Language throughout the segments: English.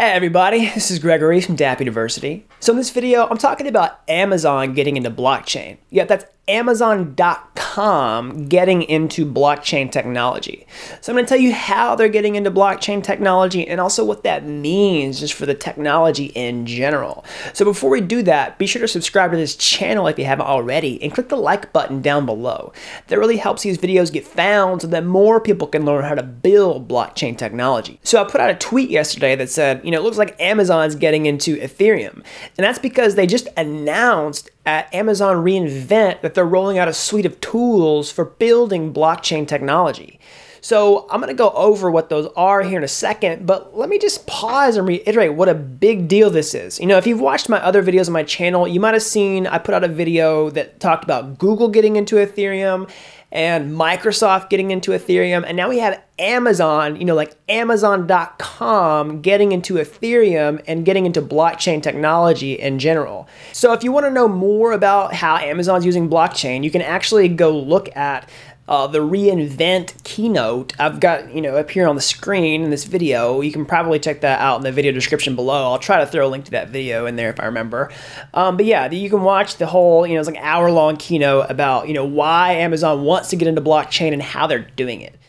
Hey everybody, this is Gregory from Dapp University. So in this video, I'm talking about Amazon getting into blockchain. Yeah, that's Amazon.com getting into blockchain technology. So I'm going to tell you how they're getting into blockchain technology and also what that means just for the technology in general. So before we do that, be sure to subscribe to this channel if you haven't already and click the like button down below. That really helps these videos get found so that more people can learn how to build blockchain technology. So I put out a tweet yesterday that said, you know, it looks like Amazon's getting into Ethereum. And that's because they just announced at Amazon reInvent that they're rolling out a suite of tools for building blockchain technology. So I'm going to go over what those are here in a second, but let me just pause and reiterate what a big deal this is. You know, if you've watched my other videos on my channel, you might have seen I put out a video that talked about Google getting into Ethereum and Microsoft getting into Ethereum, and now we have Amazon, you know, like Amazon.com getting into Ethereum and getting into blockchain technology in general. So, if you want to know more about how Amazon's using blockchain, you can actually go look at uh, the reInvent keynote. I've got, you know, up here on the screen in this video. You can probably check that out in the video description below. I'll try to throw a link to that video in there if I remember. Um, but yeah, you can watch the whole, you know, it's like hour long keynote about, you know, why Amazon wants to get into blockchain and how they're doing it.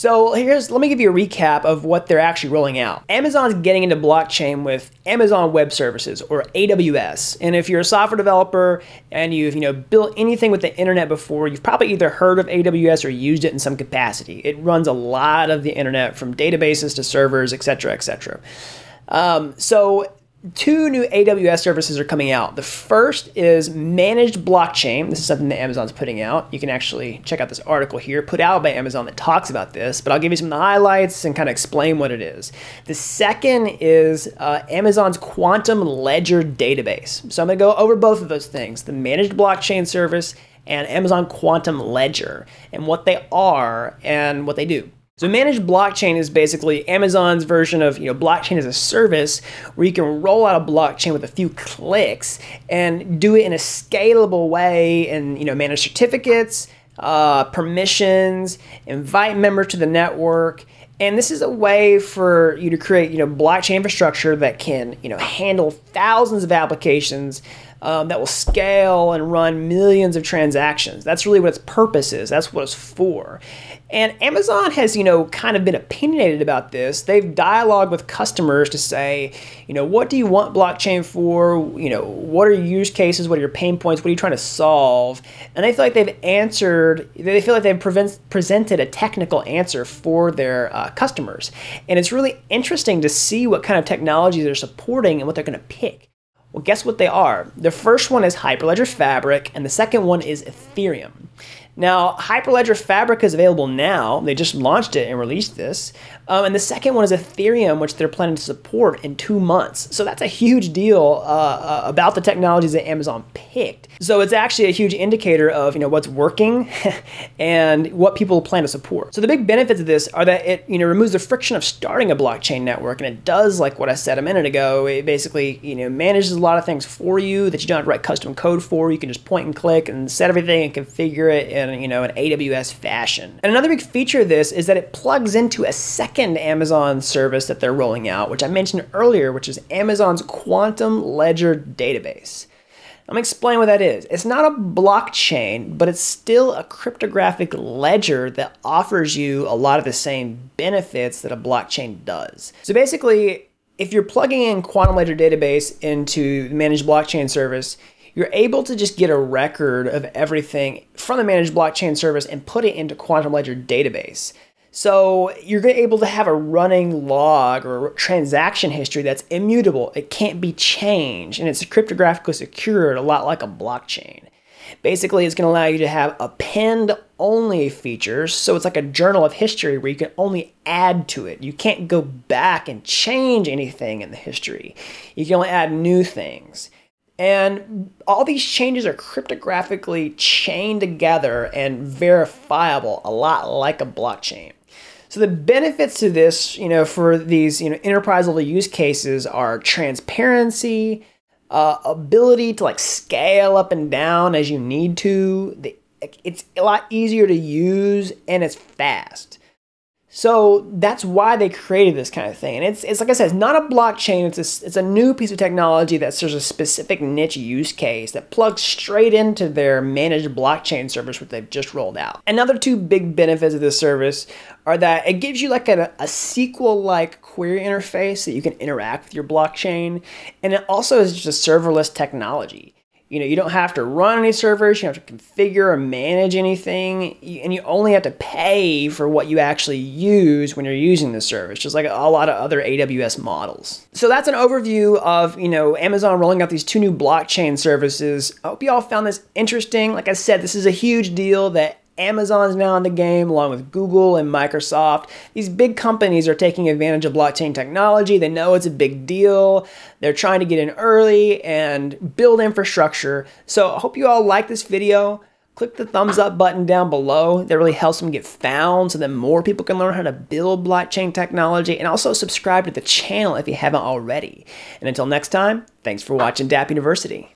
So here's, let me give you a recap of what they're actually rolling out. Amazon's getting into blockchain with Amazon Web Services or AWS. And if you're a software developer and you've you know built anything with the internet before, you've probably either heard of AWS or used it in some capacity. It runs a lot of the internet from databases to servers, etc., etc. Um, so two new AWS services are coming out. The first is managed blockchain. This is something that Amazon's putting out. You can actually check out this article here put out by Amazon that talks about this, but I'll give you some of the highlights and kind of explain what it is. The second is uh, Amazon's quantum ledger database. So I'm going to go over both of those things, the managed blockchain service and Amazon Quantum Ledger and what they are and what they do. So managed blockchain is basically Amazon's version of you know blockchain as a service where you can roll out a blockchain with a few clicks and do it in a scalable way and you know manage certificates, uh, permissions, invite members to the network. And this is a way for you to create, you know, blockchain infrastructure that can, you know, handle thousands of applications um, that will scale and run millions of transactions. That's really what its purpose is. That's what it's for. And Amazon has, you know, kind of been opinionated about this. They've dialogued with customers to say, you know, what do you want blockchain for? You know, what are your use cases? What are your pain points? What are you trying to solve? And they feel like they've answered, they feel like they've prevent, presented a technical answer for their uh, customers. And it's really interesting to see what kind of technologies they're supporting and what they're going to pick. Well, guess what they are? The first one is Hyperledger Fabric, and the second one is Ethereum. Now, Hyperledger Fabric is available now. They just launched it and released this. Um, and the second one is Ethereum, which they're planning to support in two months. So that's a huge deal uh, uh, about the technologies that Amazon picked. So it's actually a huge indicator of you know what's working and what people plan to support. So the big benefits of this are that it you know removes the friction of starting a blockchain network, and it does like what I said a minute ago. It basically you know manages a lot of things for you that you don't have to write custom code for. You can just point and click and set everything and configure it in you know an AWS fashion. And another big feature of this is that it plugs into a second Amazon service that they're rolling out, which I mentioned earlier, which is Amazon's Quantum Ledger database. I'm gonna explain what that is. It's not a blockchain, but it's still a cryptographic ledger that offers you a lot of the same benefits that a blockchain does. So basically, if you're plugging in Quantum Ledger database into the managed blockchain service, you're able to just get a record of everything from the managed blockchain service and put it into Quantum Ledger database. So you're able to have a running log or transaction history that's immutable. It can't be changed and it's cryptographically secured, a lot like a blockchain. Basically, it's going to allow you to have append only features. So it's like a journal of history where you can only add to it. You can't go back and change anything in the history. You can only add new things. And all these changes are cryptographically chained together and verifiable, a lot like a blockchain. So the benefits to this, you know, for these, you know, enterprise level use cases are transparency, uh, ability to like scale up and down as you need to. The, it's a lot easier to use and it's fast. So that's why they created this kind of thing. And it's, it's like I said, it's not a blockchain. It's a, it's a new piece of technology that serves a specific niche use case that plugs straight into their managed blockchain service, which they've just rolled out. Another two big benefits of this service are that it gives you like a, a SQL-like query interface that you can interact with your blockchain. And it also is just a serverless technology you know, you don't have to run any servers, you don't have to configure or manage anything, and you only have to pay for what you actually use when you're using the service, just like a lot of other AWS models. So that's an overview of, you know, Amazon rolling out these two new blockchain services. I hope you all found this interesting. Like I said, this is a huge deal that Amazon's now in the game, along with Google and Microsoft. These big companies are taking advantage of blockchain technology. They know it's a big deal. They're trying to get in early and build infrastructure. So I hope you all like this video. Click the thumbs up button down below. That really helps them get found so that more people can learn how to build blockchain technology. And also subscribe to the channel if you haven't already. And until next time, thanks for watching Dapp University.